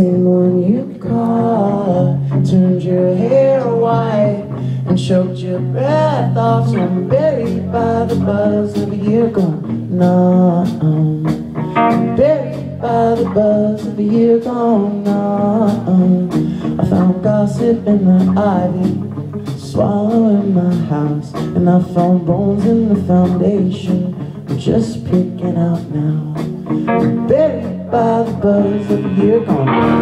same one you caught Turned your hair white And choked your breath off. So I'm buried by the buzz of a year gone numb Buried by the buzz of a year gone numb I found gossip in the ivy Swallowing my house And I found bones in the foundation. I'm just picking out now by the buzz of a year gone